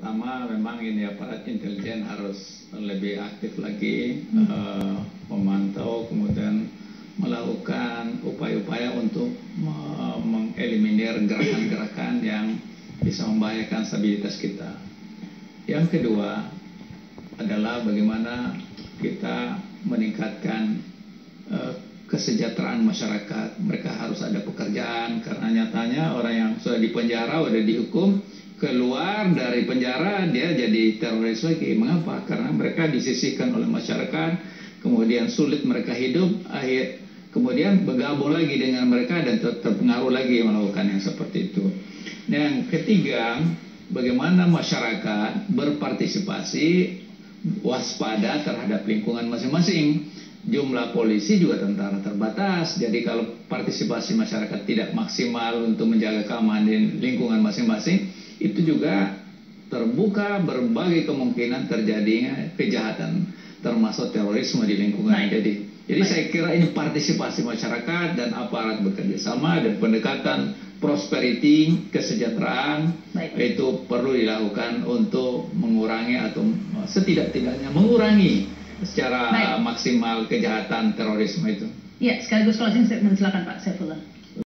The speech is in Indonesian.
pertama memang ini aparat intelijen harus lebih aktif lagi eh, memantau kemudian melakukan upaya-upaya untuk me- mengeliminir gerakan-gerakan yang bisa membahayakan stabilitas kita. Yang kedua adalah bagaimana kita meningkatkan eh, kesejahteraan masyarakat. Mereka harus ada pekerjaan karena nyatanya orang yang sudah dipenjara, sudah dihukum, keluar dari penjara dia jadi teroris lagi. Mengapa? Karena mereka disisihkan oleh masyarakat, kemudian sulit mereka hidup, akhir kemudian bergabung lagi dengan mereka dan ter- terpengaruh lagi melakukan yang seperti itu. Yang ketiga, bagaimana masyarakat berpartisipasi waspada terhadap lingkungan masing-masing. Jumlah polisi juga tentara terbatas, jadi kalau partisipasi masyarakat tidak maksimal untuk menjaga keamanan lingkungan masing-masing, itu juga terbuka berbagai kemungkinan terjadinya kejahatan, termasuk terorisme di lingkungan. Baik. Jadi, jadi Baik. saya kira ini partisipasi masyarakat dan aparat bekerja sama dan pendekatan prosperity, kesejahteraan Baik. itu perlu dilakukan untuk mengurangi atau setidak-tidaknya mengurangi secara Baik. maksimal kejahatan terorisme itu. Ya, sekaligus closing statement silakan Pak Saifullah.